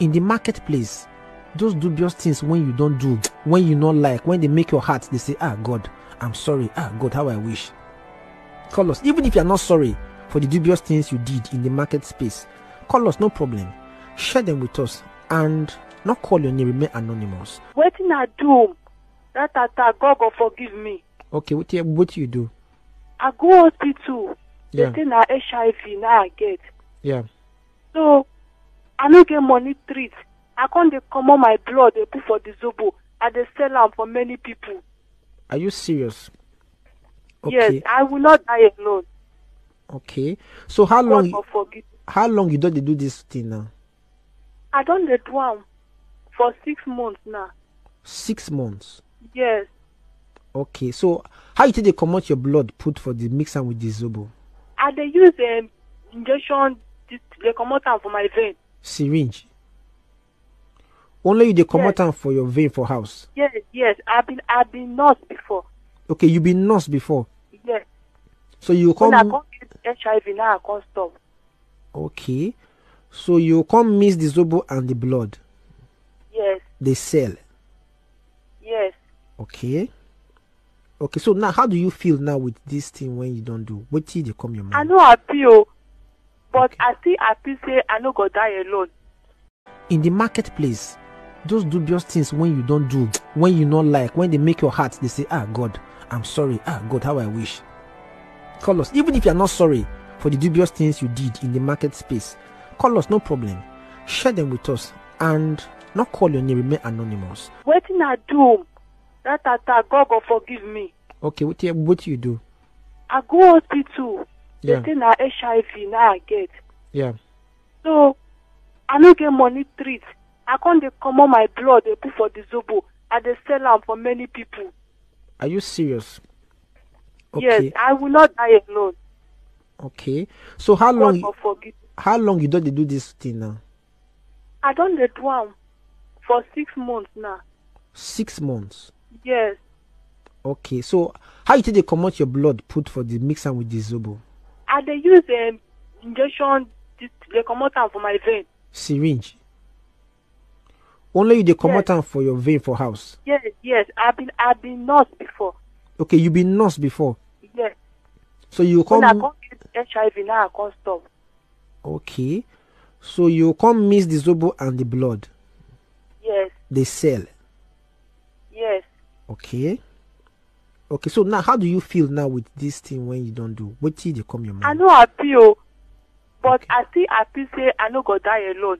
in the marketplace those dubious things when you don't do when you not like when they make your heart they say ah god i'm sorry. Ah god how i wish. Call us. Even if you're not sorry for the dubious things you did in the market space call us no problem. Share them with us and not call your name remain anonymous. What wetin i do? That attack god go forgive me. Okay what you what you do? I go hospital. Yeah. they say na hiv na i get. Yeah. So i no get money treat. I come dey comot my blood dey put for the zobo. I dey sell am for many people. Are you serious? Yes okay i will not die alone. Okay. So how god long how long you don dey do this thing now? I don dey do am for six months now. Six months? Yes. Okay. So how you take dey comot your blood put for the mix am with the zobo? I dey use um, injection dey comot am for my vein syringe. Only you dey comot am for your vein for house. Yes yes. I've been I've been nurse before. Okay you've been nurse before? Yes. So you come when i come get hiv now i come stop. Okay. So you come mix the zobo and the blood? Yes. The cell yes. Okay. Okay so now how do you feel now with this thing when you don do? Wetin dey come your mind? i no happy o but i still happy say i no go die alone. In the marketplace those dubious things when you don't do when you not like when they make your heart they say ah god i'm sorry. Ah god how i wish. Call us. Even if you're not sorry for the dubious things you did in the market space call us no problem. Share them with us and not call your name remain anonymous. Wetin i do? That attack god go forgive me. Okay what you what you do? I go hospital Yeah. they say na hiv na i get. Yeah. So i no get money treat. I come dey comot my blood dey put for the zobo. I dey sell am for many people. Are you serious? Yes i will not die alone. Okay. So how god long how long you don dey do this thing now? I don dey do am for six months now. Six months? Yes. Okay. So how you take dey comot your blood put for the mix am with the zobo i dey use um, injection dey comot am for my vein. Syringe? Only you dey comot am for your vein for house? Yes yes. I've been i been nurse before. Okay you been nurse before? Yes. So you come. when i come come get hiv now i come stop. Okay. So you come mix the zobo and the blood? Yes. The cell. yes. Okay okay so now how do you feel now with this thing when you don do? Wetin dey come your i mind no happy o but i still happy say i no go die alone